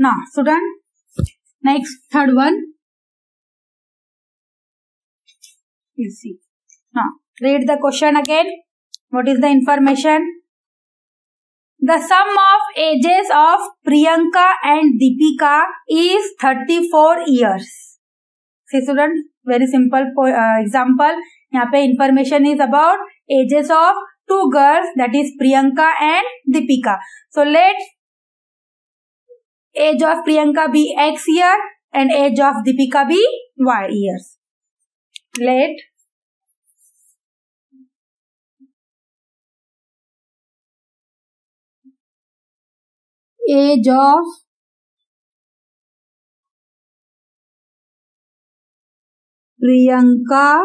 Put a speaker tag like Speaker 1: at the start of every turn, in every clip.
Speaker 1: now student next third one you see now read the question again what is the information the sum of ages of priyanka and deepika is 34 years see student very simple uh, example यहाँ पे information is about ages of two girls that is Priyanka and Deepika so let age of Priyanka be X year and age of Deepika be Y years. Let age of Priyanka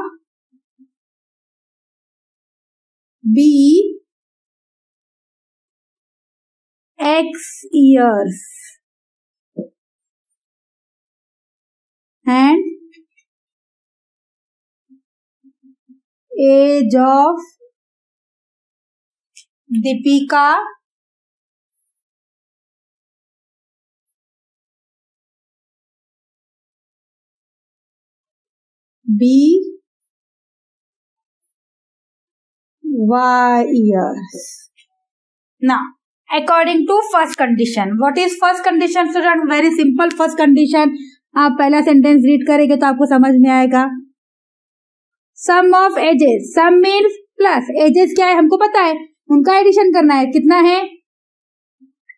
Speaker 1: be X years. And age of Deepika B Y years. Now, according to first condition, what is first condition student? Very simple first condition. आप पहला sentence read करेंगे तो आपको समझ में आएगा। Sum of ages sum means plus ages क्या है? हमको पता है। उनका एडिशन करना है। कितना है?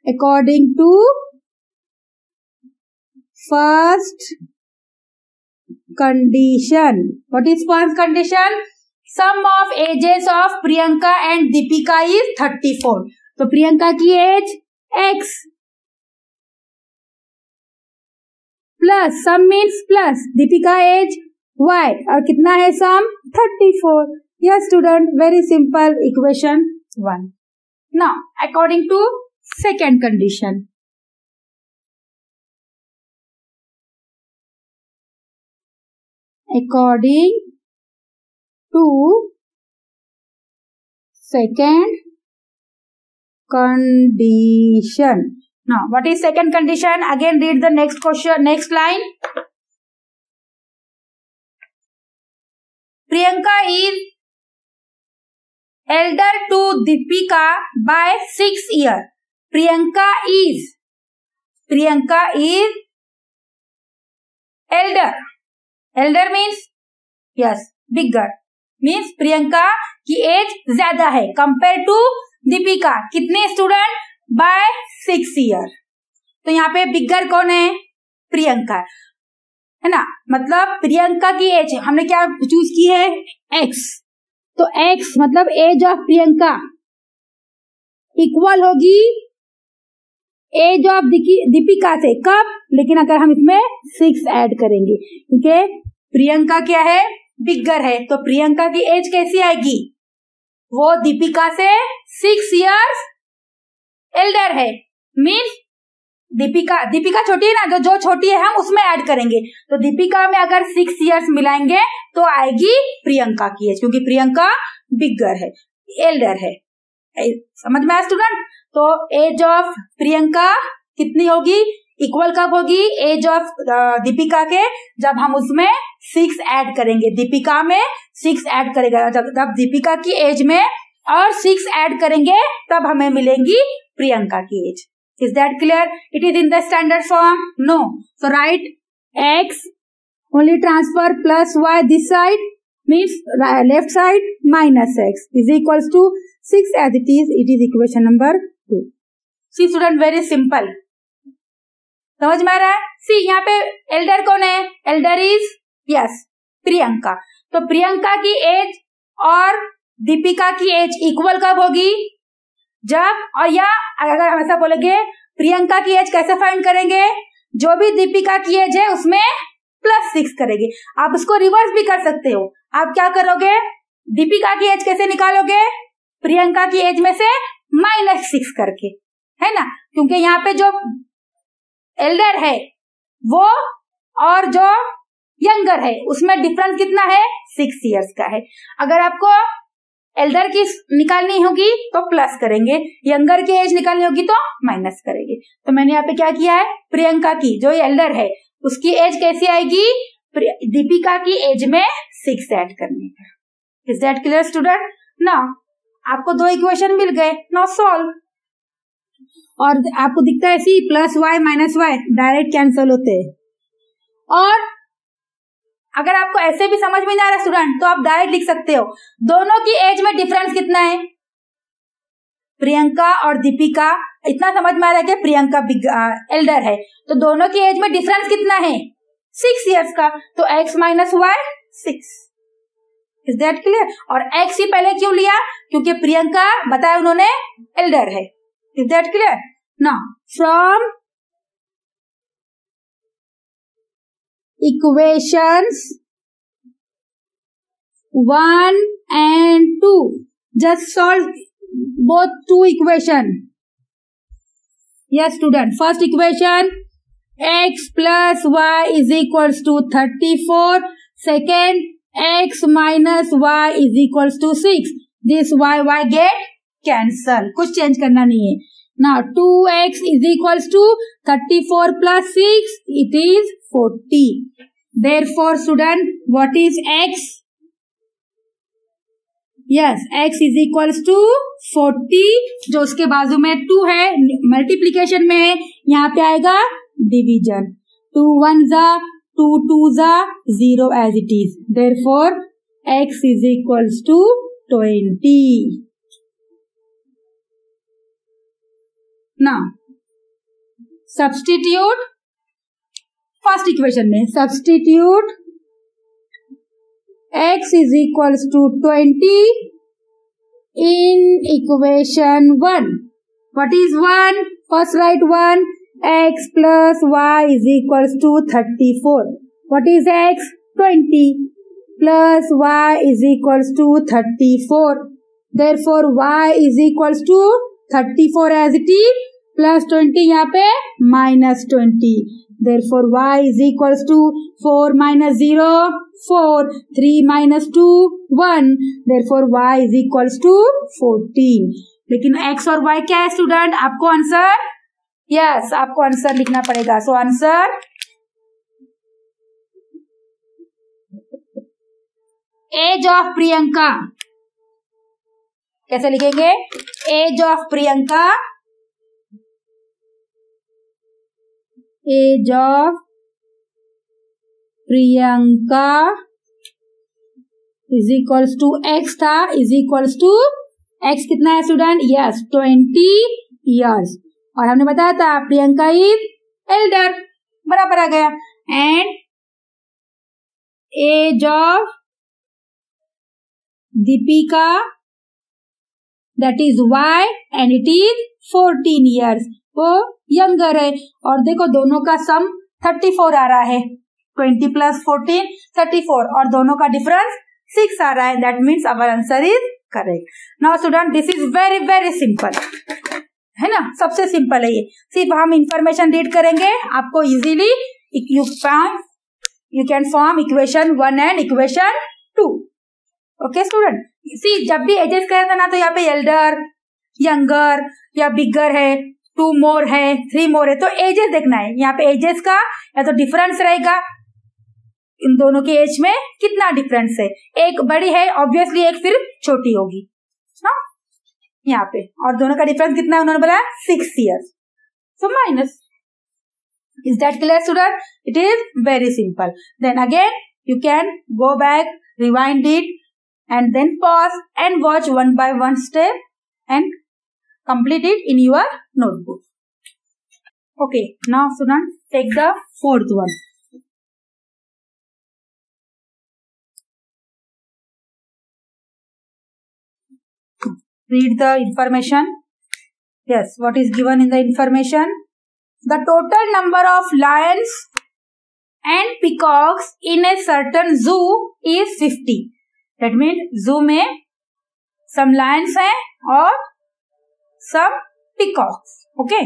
Speaker 1: According to first condition what is first condition sum of ages of Priyanka and Deepika is thirty four तो प्रियंका की age x plus, sum means plus Deepika age y. और कितना है sum? Thirty four. Yes student very simple equation one now according to second condition according to second condition. Now, what is second condition? Again, read the next question, next line. Priyanka is elder to Deepika by six years. Priyanka is Priyanka is elder. Elder means yes, bigger. Means Priyanka की age ज़्यादा है compare to Deepika कितने student bye six year तो यहाँ पे बिगर कौन है? प्रियंका। है ना? मतलब प्रियंका की एज हमने क्या चूज़ की है? एक्स तो एक्स मतलब एज ऑफ़ प्रियंका। इक्वल होगी एज ऑफ़ दीपिका से। कब? लेकिन अगर हम इसमें सिक्स ऐड करेंगे। क्योंकि प्रियंका क्या है? बिगर है। तो प्रियंका की एज कैसी आएगी? वो दीपिका से सिक्स इयर्स एल्डर है। मीन्स दीपिका दीपिका छोटी है ना? जो जो छोटी है, हम उसमें ऐड करेंगे। तो दीपिका में अगर सिक्स इयर्स मिलाएँगे तो आएगी प्रियंका की एज क्योंकि प्रियंका बिगर है एल्डर है। समझ में आया स्टूडेंट तो एज ऑफ़ प्रियंका कितनी होगी? इक्वल कब होगी? एज ऑफ़ दीपिका के, जब हम उसमें सिक्स ऐड करेंगे। दीपिका में सिक्स ऐड करेगा। जब जब दीपिका की एज में और सिक्स ऐड करेंगे, तब हमें मिलेंगी प्रियंका की age is that clear it is in the standard form no so right x only transfer plus y this side means left side minus x is equals to six as it is it is equation number two see student very simple समझ में आ रहा है? See यहाँ पे elder कौन है? Elder is yes Priyanka. तो प्रियंका की एज और दीपिका की एज इक्वल कब होगी? जब और या अगर ऐसा बोलेंगे, प्रियंका की एज कैसे फाइंड करेंगे? जो भी दीपिका की एज है, उसमें प्लस सिक्स करेंगे। आप उसको रिवर्स भी कर सकते हो। आप क्या करोगे? दीपिका की एज कैसे निकालोगे? प्रियंका की एज में से माइनस सिक्स करके। है ना? क्योंकि यहाँ पे जो एल्डर है, वो और जो यंगर है, उसमें डिफरेंस कितना है? सिक्स इयर्स का है। अगर आपको एल्डर की निकालनी होगी तो प्लस करेंगे। यंगर की एज निकालनी होगी तो माइनस करेंगे। तो मैंने यहाँ पे क्या किया है? प्रियंका की, जो एल्डर है, उसकी एज कैसी आएगी? दीपिका की एज में सिक्स ऐड करने का। इज़ दैट क्लियर स्टूडेंट ना आपको दो इक्वेशन मिल गए। नो सॉल्व और आपको दिखता है see plus y minus y direct cancel होते हैं। और अगर आपको ऐसे भी समझ में नहीं आ रहा स्टूडेंट तो आप डायरेक्ट लिख सकते हो। दोनों की एज में डिफरेंस कितना है? प्रियंका और दीपिका। इतना समझ में आ रहा है कि प्रियंका बिग एल्डर है। तो दोनों की एज में डिफरेंस कितना है? सिक्स इयर्स का। तो x minus y six is that clear और एक्स ही पहले क्यों लिया? क्योंकि प्रियंका, बताया उन्होंने एल्डर है। इज़ दैट क्लियर ना from equations 1 and 2 just solve both two equation yes student first equation x plus y is equals to 34 second x minus y is equals to 6 this y y get cancel कुछ change करना नहीं है now 2x is equals to 34 plus 6 it is 40 therefore, student, what is x? Yes x is equals to forty जो उसके बाजू में two है multiplication में है, यहाँ पे आएगा डिवीज़न टू वन जा टू टू जा zero as it is therefore x is equals to twenty ना सब्सटीट्यूट फ़र्स्ट इक्वेशन में substitute x is equal to twenty in equation one what is one first right one x plus y is equals to thirty four what is x twenty plus y is equal to thirty four therefore y is equal to thirty four as it is plus twenty यहाँ पे minus twenty Therefore y is equals to 4 minus 0 4 3 minus 2 1 therefore y is equals to 14 लेकिन x और y क्या है student आपको answer yes yes, आपको answer लिखना पड़ेगा। So answer age of Priyanka कैसे लिखेंगे? Age of Priyanka age of Priyanka is equals to x था इज़ इक्वल्स टू एक्स कितना है स्टूडेंट यस ट्वेंटी इयर्स और हमने बताया था प्रियंका इज़ एल्डर बराबर आ गया. And age of Deepika that is y and it is fourteen years वो यंगर है। और देखो, दोनों का सम थर्टी फोर आ रहा है। Twenty plus fourteen thirty four और दोनों का डिफरेंस सिक्स आ रहा है। That means our answer is correct now student this is very very simple है ना? सबसे सिंपल है ये। सिर्फ़ हम इंफॉर्मेशन रीड करेंगे, आपको easily you form you can form equation one and equation two okay student see जब भी एडजस्ट करेंगे ना तो यहाँ पे एल्डर यंगर या बिगर है। टू मोर है थ्री मोर है तो एजेस देखना है। यहाँ पे एजेस का या तो डिफरेंस रहेगा। इन दोनों के एज में कितना डिफरेंस है? एक बड़ी है ऑब्वियसली एक फिर छोटी होगी। यहाँ पे। और दोनों का डिफरेंस कितना है, उन्होंने बोला six years so minus is that clear student it is very simple then again you can go back rewind it and then pause and watch one by one step and complete it in your notebook. Okay, now student, take the fourth one. read the information yes what is given in the information the total number of lions and peacocks in a certain zoo is 50 that means zoo में some lions हैं और some peacocks okay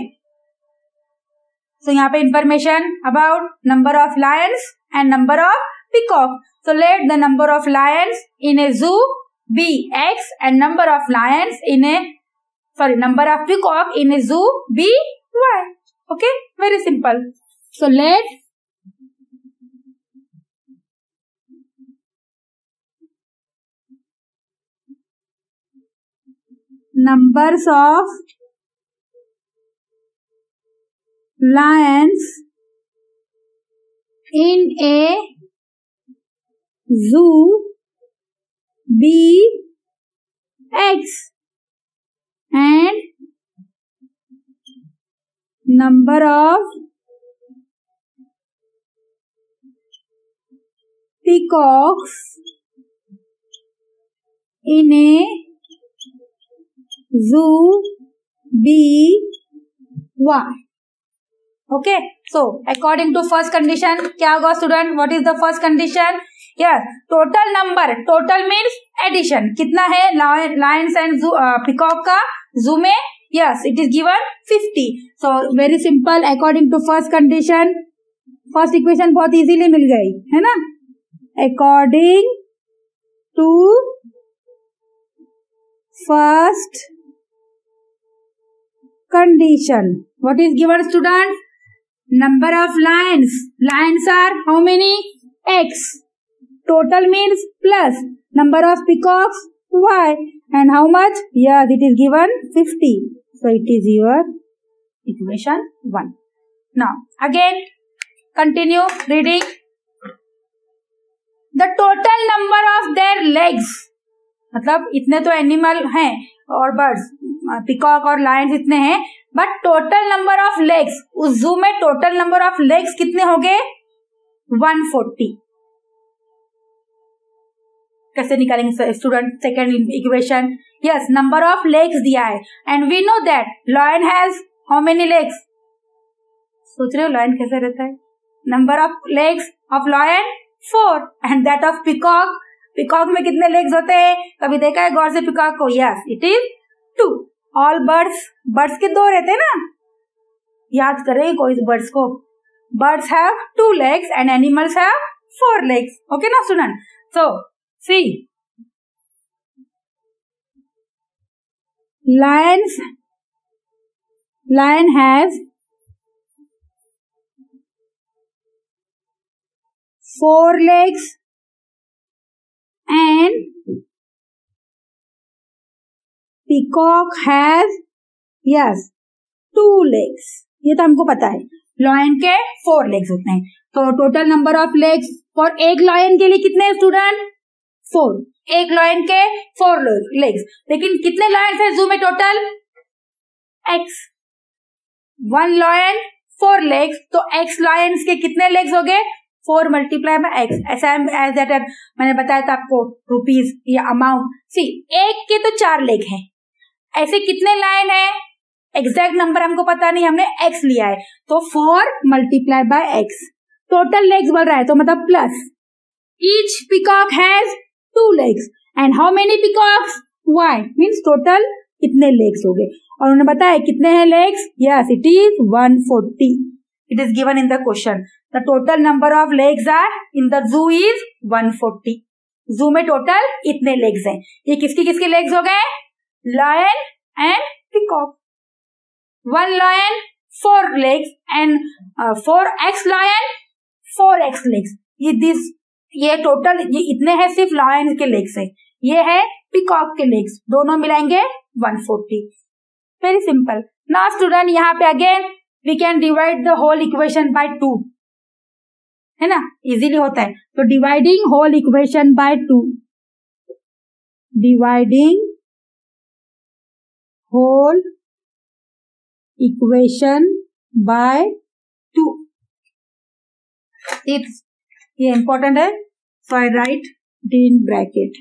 Speaker 1: so यहाँ पे information about number of lions and number of peacock so let the number of lions in a zoo be x and number of lions in a sorry number of peacock in a zoo be y okay very simple so let numbers of lions in a zoo. B X. And number of peacocks in a zoo B Y. Okay. So according to first condition, क्या होगा student? What is the first condition? Yes. Total number. Total means addition. कितना है lions and zoo uh, peacock का zoo में? Yes, it is given 50. So very simple. According to first condition, first equation बहुत easily मिल गई है ना? According to first condition, what is given students? Number of lions. Lions are how many? X. Total means plus. Number of peacocks? Y. And how much? Yes, it is given 50. So it is your equation 1. Now, again, continue reading. The total number of their legs. मतलब इतने तो animal हैं और birds peacock और lions इतने हैं but total number of legs उस zoo में टोटल नंबर ऑफ़ लेग्स कितने हो गए? 140 कैसे निकालेंगे student second equation yes number of legs दिया है and we know that lion has how many legs सोच रहे हो लॉयन कैसे रहता है? Number of legs of lion four and that of peacock peacock में कितने लेग्स होते हैं? कभी देखा है गौर से पिकॉक को? Yes it is two all birds birds के दो रहते हैं ना? याद करें कोई बर्ड्स को? Birds have two legs and animals have four legs okay ना student so see lions, lion has four legs and peacock has yes two legs ये तो हमको पता है। लॉयन के फोर लेग्स होते हैं। तो total number of legs for एक लॉयन के लिए कितने स्टूडेंट फोर एक लॉयन के फोर लेग्स लेकिन कितने लॉयन है जू में total x one lion four legs तो एक्स लॉयंस के कितने लेग्स हो गए? फोर मल्टीप्लाई बाय एक्स ऐसा एज दैट मैंने बताया था आपको रुपीज़ या अमाउंट सी एक के तो चार लेग हैं। ऐसे कितने लाइन है? एग्जैक्ट नंबर हमको पता नहीं, हमने एक्स लिया है। तो four multiply by x total legs बढ़ रहा है तो मतलब plus each peacock has two legs and how many peacocks y means total कितने लेग्स हो गए? और उन्होंने बताया, कितने हैं legs yes it is one forty it is given in the question the total number of legs are in the zoo is one forty zoo में total इतने लेग्स हैं। ये किसकी किसके लेग्स हो गए? Lion and peacock one lion four legs and four x lion four x legs ये this, ये टोटल ये इतने हैं सिर्फ़ लायन के लेग्स है। ये है पिकॉक के लेग्स दोनों मिलाएँगे 140 वेरी सिंपल ना स्टूडेंट यहाँ पे again we can divide the whole equation by two है ना? इजीली होता है। तो dividing whole equation by two dividing whole equation by two it's ये इंपॉर्टेंट है so I write in bracket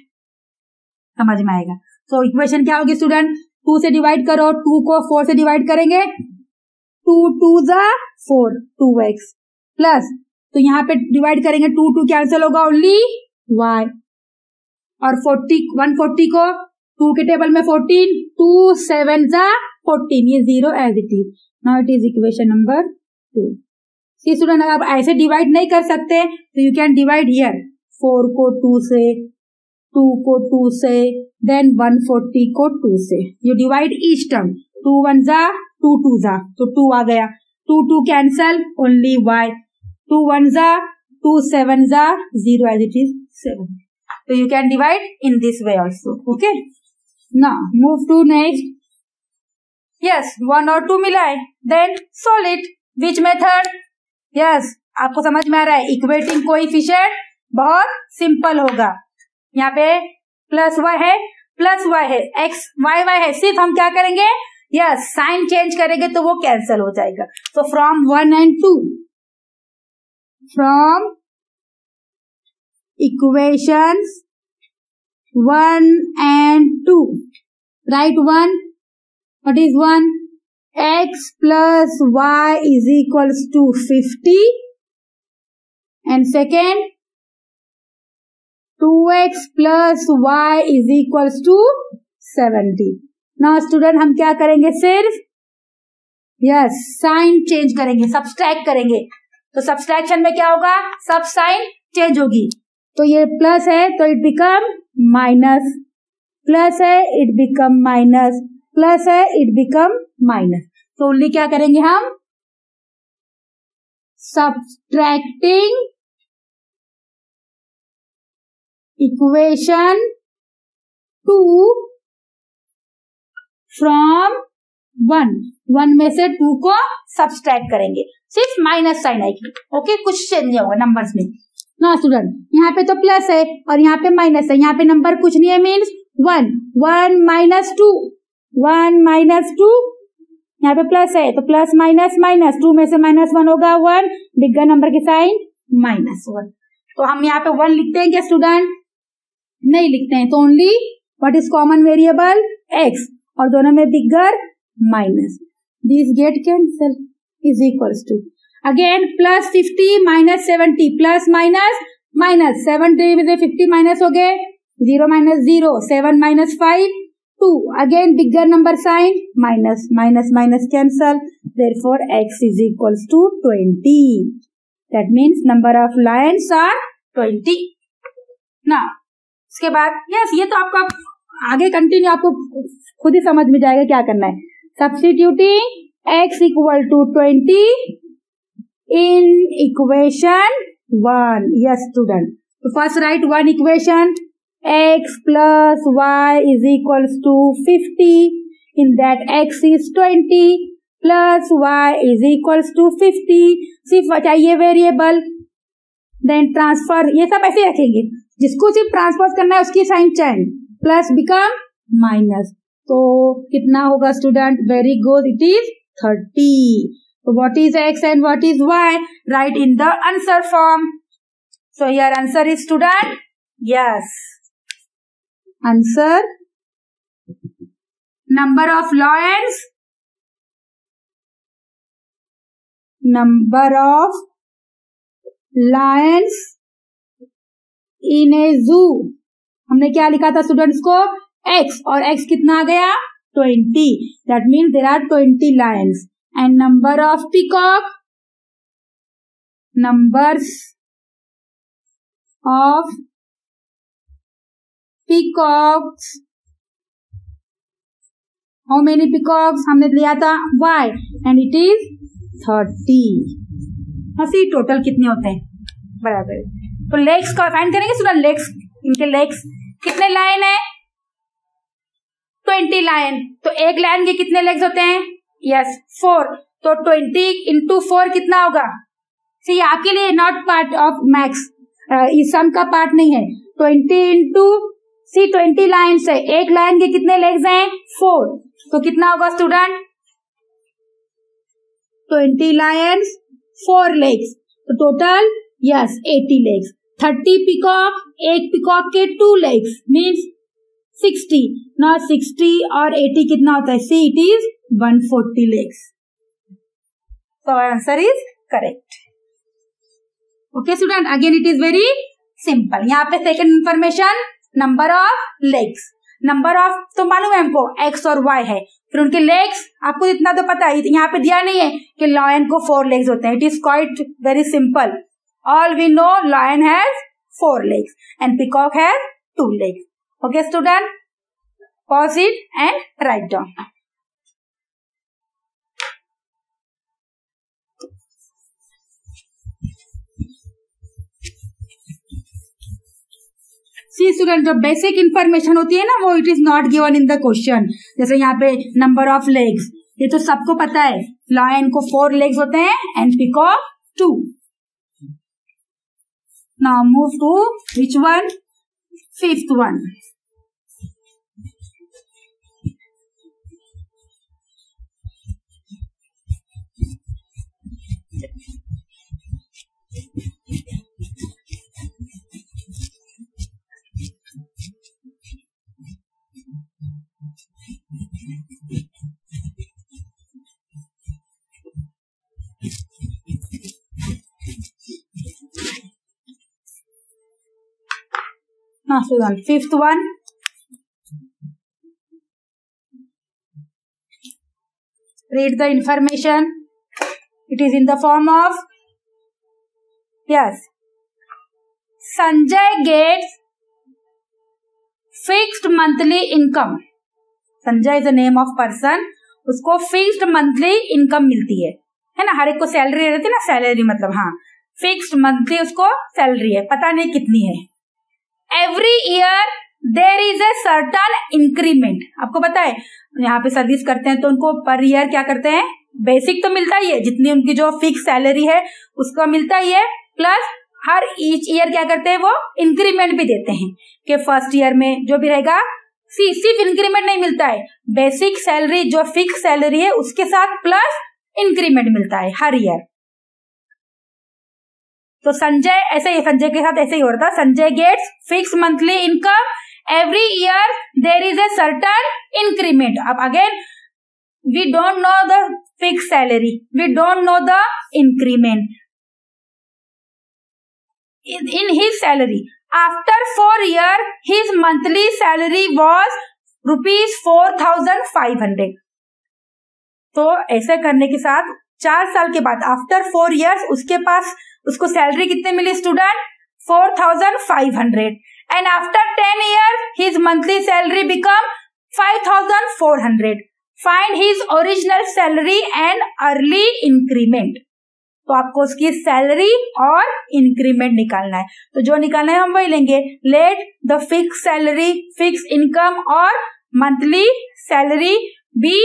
Speaker 1: समझ में आएगा। सो so, इक्वेशन क्या होगी स्टूडेंट टू से डिवाइड करो टू को फोर से डिवाइड करेंगे। टू टू जा फोर टू एक्स प्लस तो यहाँ पे डिवाइड करेंगे टू टू कैंसिल होगा ओनली वाई और फोर्टी वन फोर्टी को टू के टेबल में फोर्टीन, टू, सेवन जा फोर्टीन, ये zero as it is now it is equation number two see student अगर आप ऐसे डिवाइड नहीं कर सकते तो you can divide here four को टू से टू को टू से देन वन फोर्टी को टू से. You divide each term two one जा टू टू जा. तो टू आ गया. Two two cancel only y two one जा टू सेवन जा zero as it is seven तो you can divide in this way also okay ना move to next yes one और टू मिला है. Then solve it which method yes आपको समझ में आ रहा है. इक्वेटिंग कोइफिशिएंट बहुत सिंपल होगा. यहाँ पे प्लस वाई है प्लस वाई है. एक्स वाई वाई है. सिर्फ़ हम क्या करेंगे? यस साइन चेंज करेंगे तो वो कैंसिल हो जाएगा. तो from one and two from equations one and two right one what is one x plus y is equals to fifty and second two x plus y is equals to seventy ना student हम क्या करेंगे सिर्फ़? Yes sign change करेंगे subtract करेंगे. तो subtraction में क्या होगा? सब साइन चेंज होगी. तो ये प्लस है तो इट बिकम माइनस प्लस है इट बिकम माइनस प्लस है इट बिकम माइनस तो ओनली क्या करेंगे हम? Subtracting equation two from one one में से टू को सब्सट्रैक्ट करेंगे। सिर्फ़ माइनस साइन आएगी। ओके कुछ चेंज नहीं होगा नंबर्स में। ना स्टूडेंट यहाँ पे तो प्लस है और यहाँ पे माइनस है. यहाँ पे नंबर कुछ नहीं है means one one minus two one minus two यहाँ पे प्लस है. तो प्लस माइनस माइनस टू में से माइनस वन होगा वन बिगर नंबर के साइन माइनस वन तो हम यहाँ पे वन लिखते हैं क्या स्टूडेंट नहीं लिखते हैं. तो only what is common variable x और दोनों में bigger minus this get cancel is equals to again plus fifty minus seventy plus minus minus seventy में से फिफ्टी माइनस हो गए zero minus zero seven minus five two again bigger number sign minus minus minus cancel therefore x is equals to twenty that means number of lions are twenty ना उसके बाद yes ये तो आपका आगे continue आपको खुद ही समझ में जाएगा क्या करना है। Substituting x equal to twenty in equation one yes student तो first right one equation x plus y is equal to fifty in that x is twenty plus y is equal to fifty सिर्फ़ चाहिए variable then transfer ये सब ऐसे रखेंगे. जिसको सिर्फ़ transfer करना है उसकी sign change plus become minus तो कितना होगा student very good it is thirty तो what is x and what is y right in the answer form so your answer is student yes answer number of lions number of lions in a zoo हमने क्या लिखा था students को? X और x कितना आ गया? Twenty that means there are twenty lions and number of peacock numbers of peacocks how many peacocks हमने लिया था? Y and it is thirty हसी टोटल कितने होते हैं? बराबर। तो लेग्स का फाइंड करेंगे स्टूडेंट लेग्स इनके लेग्स कितने लाइन है? ट्वेंटी लाइन तो एक लाइन के कितने लेग्स होते हैं? यस फोर तो ट्वेंटी इंटू फोर कितना होगा? सी आपके लिए नॉट पार्ट ऑफ़ मैक्स इस सम का पार्ट नहीं है. Twenty into see twenty lion है. एक लाइन के कितने लेग्स हैं? फोर तो कितना होगा student twenty lions four legs तो total yes eighty legs thirty peacock एक पिकॉक के two legs means sixty not sixty और एटी कितना होता है? See it is one forty legs तो answer is correct okay student again it is very simple यहाँ पे second information number of legs number of तो मालूम है हमको एक्स और वाई है. फिर उनके लेग्स आपको इतना तो पता है, यहाँ पे दिया नहीं है कि लॉयन को फोर लेग्स होते हैं. It is quite very simple all we know lion has four legs and peacock has two legs. Okay, student? Pause it and write down. See student जो बेसिक इंफॉर्मेशन होती है ना वो it is not given in the question जैसे यहाँ पे number of legs ये तो सबको पता है लायन को फोर लेग्स होते हैं and peacock two now move to which one fifth one Now, student, fifth one. Read the information. It is in the form of yes. Sanjay gets fixed monthly income. Sanjay is the name of person उसको fixed monthly income मिलती है है ना हर एक को salary रहती है ना सैलरी मतलब हाँ फिक्स्ड मंथली उसको सैलरी है पता नहीं कितनी है every year there is a certain increment आपको पता है, यहाँ पे सर्विस करते हैं तो उनको पर ईयर क्या करते हैं? बेसिक तो मिलता ही है, जितनी उनकी जो फिक्स सैलरी है, उसका मिलता ही है प्लस हर ईच ईयर क्या करते हैं वो? इंक्रीमेंट भी देते हैं कि फ़र्स्ट ईयर में जो भी रहेगा, सी, सिर्फ़ इंक्रीमेंट नहीं मिलता है। बेसिक सैलरी जो फिक्स सैलरी है, उसके साथ प्लस इंक्रीमेंट मिलता है हर ईयर तो संजय, ऐसे ही, संजय के साथ ऐसे ही हो रहा था। Sanjay gets fix monthly income every year there is a certain increment अब again we don't know the fix salary we don't know the increment in his salary after four year his monthly salary was rupees four thousand five hundred तो ऐसे करने के साथ, चार साल के बाद आफ्टर फोर इयर्स उसके पास उसको सैलरी कितने मिली student four thousand five hundred and after ten year his monthly salary become five thousand four hundred find his original salary and early increment तो आपको उसकी सैलरी और इंक्रीमेंट निकालना है। तो जो निकालना है, हम वही लेंगे। Let the fix salary fix income और monthly salary be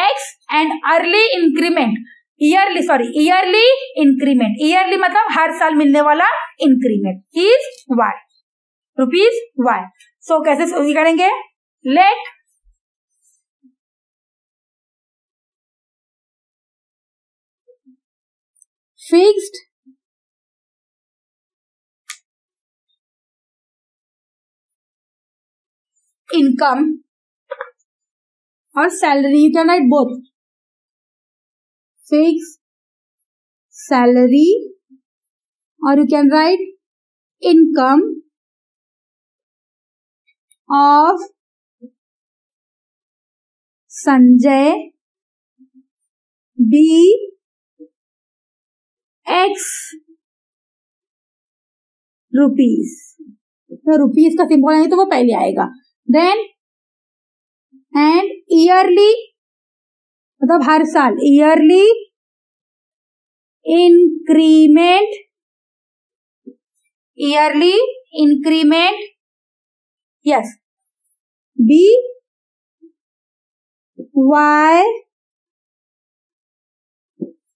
Speaker 1: x and early increment yearly sorry yearly increment yearly मतलब हर साल मिलने वाला increment is y rupees y so कैसे करेंगे? लेट फिक्स्ड इनकम और salary you can write both. Fix salary, और you can write income of Sanjay be x rupees तो रुपीज़ का सिंपल नहीं तो वो पहले आएगा. देन एंड ईयरली मतलब हर साल yearly increment yearly increment yes be y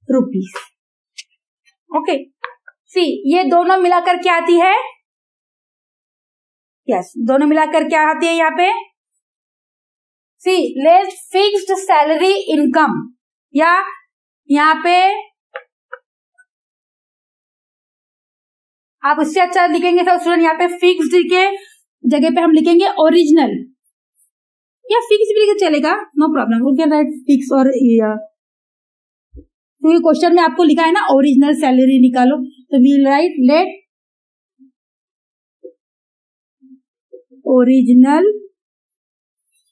Speaker 1: rupees okay see ये दोनों मिलाकर क्या आती है? यस yes, दोनों मिलाकर क्या आती है यहाँ पे? See let fixed salary income या यहाँ पे आप उससे अच्छा लिखेंगे तो स्टूडेंट यहाँ पे फिक्स्ड के जगह पे हम लिखेंगे ओरिजिनल या फिक्स भी लिखे चलेगा no problem we can write fix और क्योंकि क्वेश्चन में आपको लिखा है ना ओरिजिनल सैलरी निकालो तो we'll write let original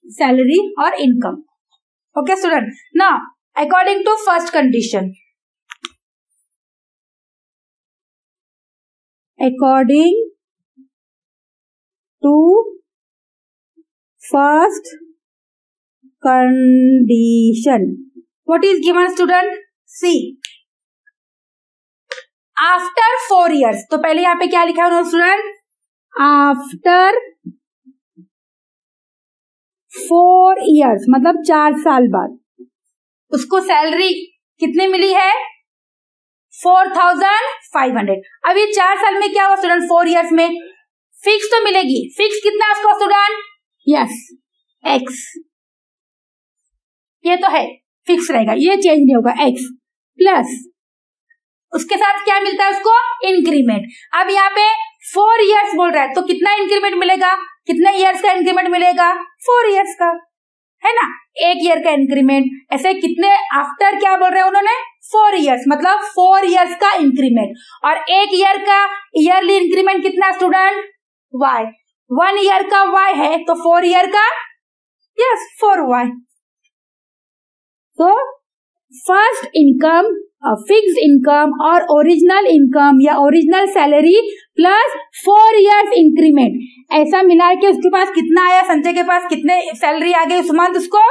Speaker 1: salary और इनकम ओके स्टूडेंट ना according to first condition according to first condition what is given, student? See after four years तो पहले यहाँ पे क्या लिखा है स्टूडेंट आफ्टर फोर इयर्स मतलब चार साल बाद। उसको सैलरी कितनी मिली है? Four thousand five hundred. अब ये चार साल में क्या हुआ स्टूडेंट फोर इयर्स में फिक्स तो मिलेगी। फिक्स कितना उसका स्टूडेंट यस एक्स ये तो है फिक्स रहेगा। ये चेंज नहीं होगा एक्स प्लस उसके साथ क्या मिलता है उसको? इंक्रीमेंट अब यहाँ पे फोर इयर्स बोल रहा है तो कितना इंक्रीमेंट मिलेगा? कितने इयर्स का इंक्रीमेंट मिलेगा? फोर इयर्स का. है ना? एक ईयर का इंक्रीमेंट ऐसे कितने आफ्टर क्या बोल रहे हैं उन्होंने? फोर इयर्स मतलब फोर इयर्स का इंक्रीमेंट और एक ईयर का ईयरली इंक्रीमेंट कितना स्टूडेंट वाई वन ईयर का वाई है तो फोर ईयर का? यस फोर वाई तो फ़र्स्ट इनकम फिक्स इनकम और ओरिजिनल इनकम या original salary plus four years increment ऐसा मिला के उसके पास कितना आया, संजय के पास कितने सैलरी आ गई उस मंथ उसको?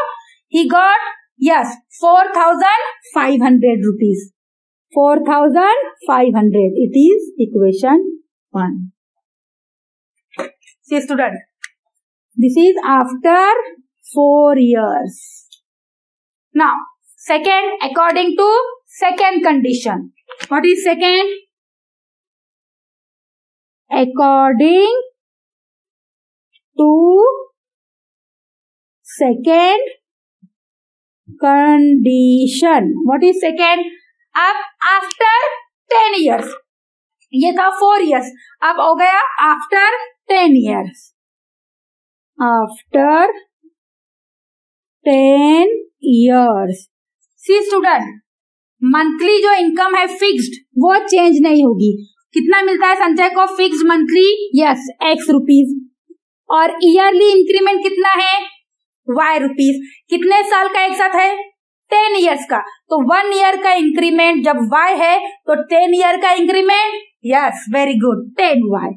Speaker 1: He got yes four thousand five hundred rupees four thousand five hundred it is equation one see student this is after four years now second according to second condition. What is second? According to second condition. What is second? अब after ten years ये था four years अब हो गया after ten years after ten years see student monthly जो income है fixed वो change नहीं होगी। कितना मिलता है संजय को fix monthly yes x rupees और ईयरली इंक्रीमेंट कितना है? वाई रुपीज़ कितने साल का एक साथ है? टेन इयर्स का। तो वन ईयर का इंक्रीमेंट जब वाई है तो टेन ईयर का increment yes very good ten y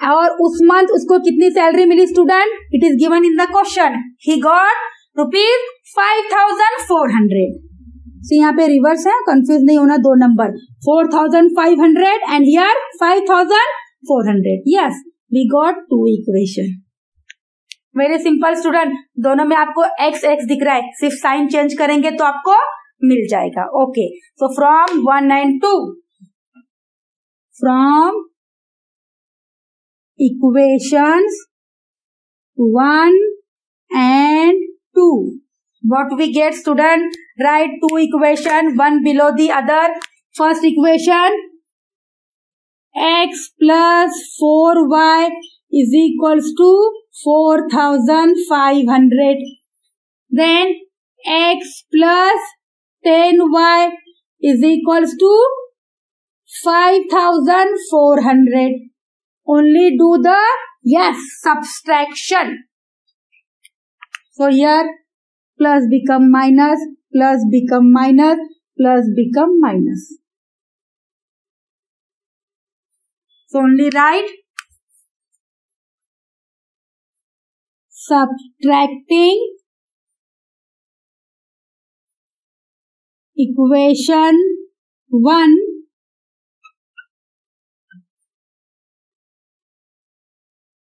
Speaker 1: और उस मंथ उसको कितनी salary milli student it is given in the question he got rupees five thousand four hundred so यहाँ पे रिवर्स है कंफ्यूज नहीं होना, दो number four thousand five hundred and here five thousand four hundred yes we got two equation very simple student दोनों में आपको x x दिख रहा है. सिर्फ़ साइन चेंज करेंगे तो आपको मिल जाएगा. Okay so from one and two from equations one and two what we get student? Write two equation one below the other. First equation x plus 4y is equals to 4500 then x plus 10y is equals to 5400 only do the yes subtraction. So here plus become minus plus become minus plus become minus only right subtracting equation one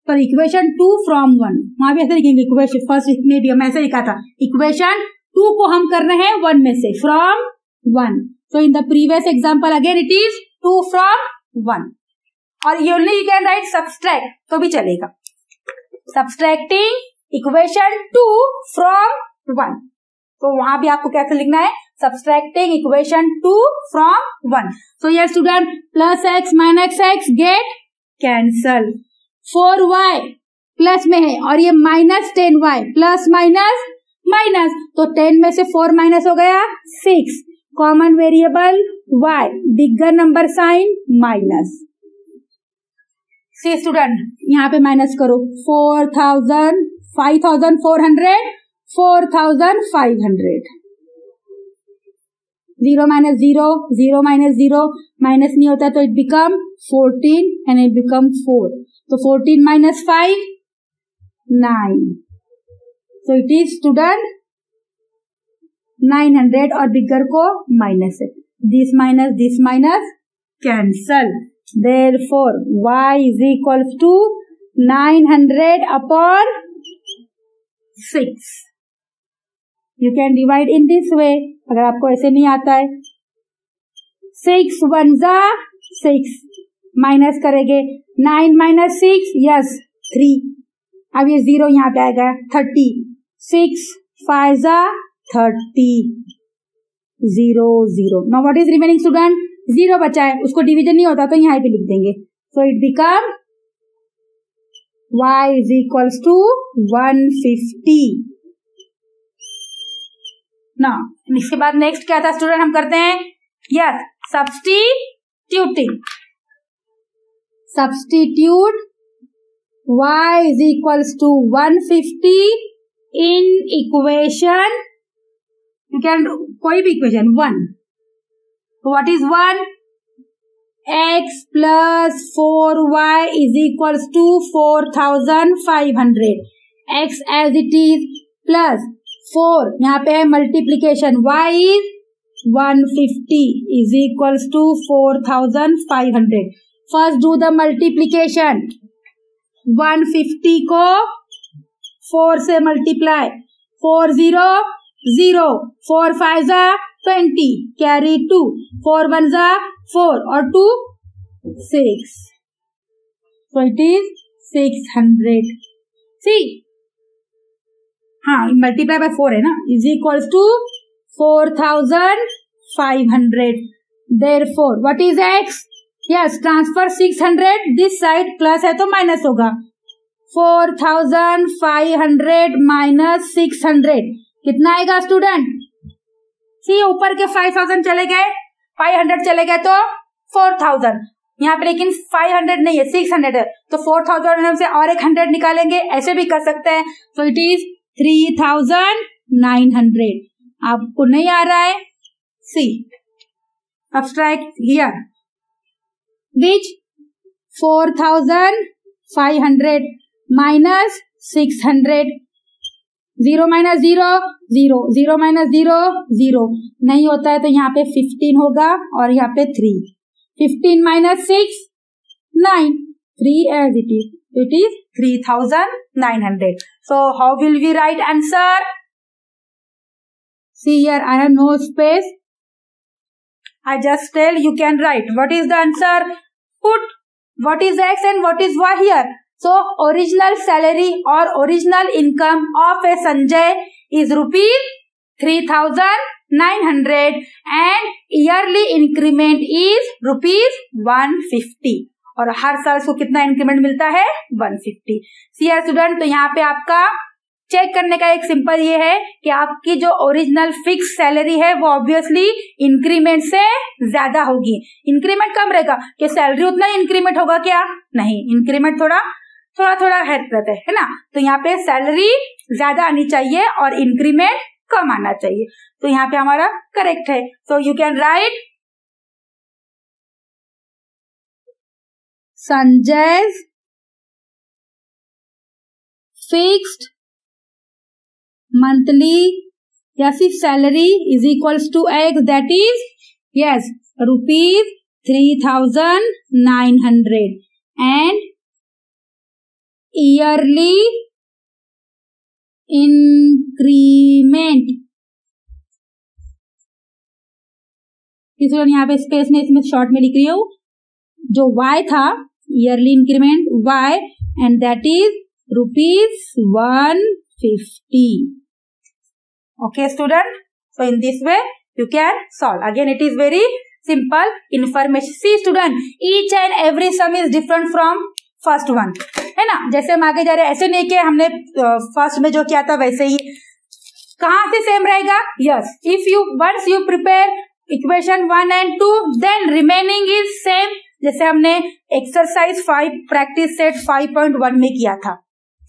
Speaker 1: पर equation two from one वहाँ भी ऐसे लिखेंगे equation first में भी हम ऐसे लिखा था। इक्वेशन टू को हम कर रहे हैं वन में से from one so in the previous example again it is two from one और ये only you can write subtract तो भी चलेगा। Subtracting equation two from one तो वहाँ भी आपको कैसे लिखना है? Subtracting equation two from one so ये student plus x minus x get cancel four y plus में है और ये minus ten y plus minus minus. तो टेन में से फोर माइनस हो गया six. Common variable y bigger number sign minus. See student यहाँ पे माइनस करो। Four thousand, five thousand four hundred, four thousand five hundred. Zero minus zero zero minus zero, minus नहीं होता तो it become fourteen and it become four तो fourteen minus five nine तो it is student nine hundred और bigger को minus है this minus this minus cancel there four y is equal to nine hundred upon six you can divide in this way अगर आपको ऐसे नहीं आता है। सिक्स वन जा सिक्स माइनस करेंगे। Nine minus six yes three अब ये ज़ीरो यहाँ पे आएगा थर्टी सिक्स फाइव जा thirty zero zero no what is remaining student zero बचा है। उसको डिवीज़न नहीं होता तो यहाँ पे लिख देंगे। So it become y is equals to one fifty ना इसके बाद नेक्स्ट क्या था स्टूडेंट हम करते हैं? Yes substituting substitute y is equals to one fifty in equation you can कोई भी equation one what is one x plus four y is equals to four thousand five hundred x as it is plus four, यहाँ पे है multiplication y is one fifty is equals to four thousand five hundred first do the multiplication one fifty को four से multiply four zero zero four five जा twenty carry two four one जा four और two six so, it is six hundred see हाँ multiply by four है ना? Is equals to four thousand five hundred there four what is x yes transfer six hundred this side plus है तो minus होगा. Four thousand five hundred minus six hundred कितना आएगा student see ऊपर के five thousand चले गए. Five hundred चले गए तो फोर थाउज़ेंड यहाँ पे लेकिन फाइव हंड्रेड नहीं है सिक्स हंड्रेड है. तो फोर थाउज़ेंड से और एक हंड्रेड निकालेंगे ऐसे भी कर सकते हैं. तो it is three thousand nine hundred. आपको नहीं आ रहा है? See. abstract here which four thousand five hundred minus six hundred. Zero minus zero zero. Zero minus zero zero. नहीं होता है तो यहाँ पे फिफ्टीन होगा और यहाँ पे three fifteen minus six nine three as it is it is 3900. So how will we write answer? See here, I have no space. I just tell you can write. What is the answer? Put what is X and what is Y here. So original salary or original income of a Sanjay is rupees 3900 and yearly increment is rupees 150. और हर साल उसको कितना increment मिलता है? 150 C R student तो यहाँ पे आपका चेक करने का एक सिंपल ये है कि आपकी जो ओरिजिनल फिक्स सैलरी है, वो ऑब्वियसली इंक्रीमेंट से ज़्यादा होगी। इंक्रीमेंट कम रहेगा। कि सैलरी उतना ही इंक्रीमेंट होगा क्या? नहीं। इंक्रीमेंट थोड़ा थोड़ा थोड़ा हेल्प रहता है ना? तो यहाँ पे सैलरी ज़्यादा आनी चाहिए और इंक्रीमेंट कम आना चाहिए। तो यहाँ पे हमारा करेक्ट है। So you can write Sanjay fixed monthly या सिर्फ़ salary is equals to X that is yes rupees three thousand nine hundred and yearly increment इसलिए यहाँ पे स्पेस में, इसमें शॉर्ट में लिख रही हूँ। जो वाई था yearly increment y and that is rupees one fifty okay student so in this way you can solve again it is very simple information see student each and every sum is different from first one है ना? जैसे हम आगे जा रहे हैं, ऐसे नहीं किया हमने फ़र्स्ट में जो किया था, वैसे ही। कहा से सेम रहेगा? Yes if you once you prepare equation one and two then remaining is same जैसे हमने exercise five practice set five point one में किया था।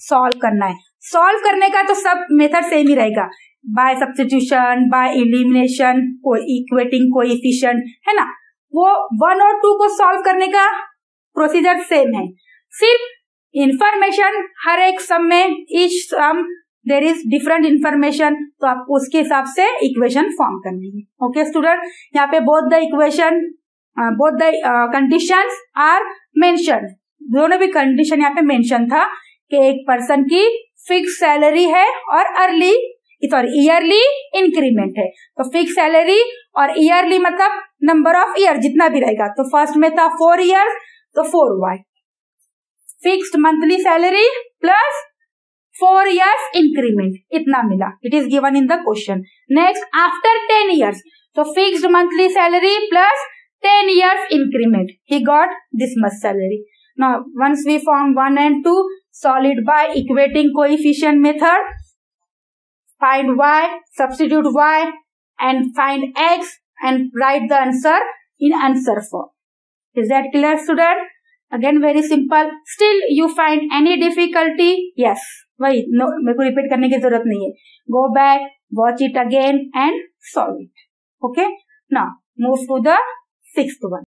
Speaker 1: सॉल्व करना है। सॉल्व करने का तो सब मेथड सेम ही रहेगा। By substitution by elimination equating coefficient है ना? वो वन और टू को सॉल्व करने का प्रोसीजर सेम है। सिर्फ़ इंफॉर्मेशन हर एक सम में each sum there is different information तो आप उसके हिसाब से इक्वेशन फॉर्म करनी है ओके स्टूडेंट यहाँ पे both the equation both the condition are mention दोनों भी कंडीशन यहाँ पे मेंशन था कि एक पर्सन की फिक्स सैलरी है और अर्ली सॉरी ईयरली इंक्रीमेंट है। तो फिक्स सैलरी और ईयरली मतलब नंबर ऑफ़ ईयर जितना भी रहेगा। तो फ़र्स्ट में था फोर ईयर तो four Y fixed monthly salary plus four years increment इतना मिला। It is given in the question next after ten years तो fixed monthly salary plus ten years increment he got this much salary now once we form 1 and 2 solid by equating coefficient method find y substitute y and find x and write the answer in answer form is that clear student again very simple still you find any difficulty yes वही no मेरे को repeat करने की जरूरत नहीं है go back watch it again and solve it okay ना move to the six one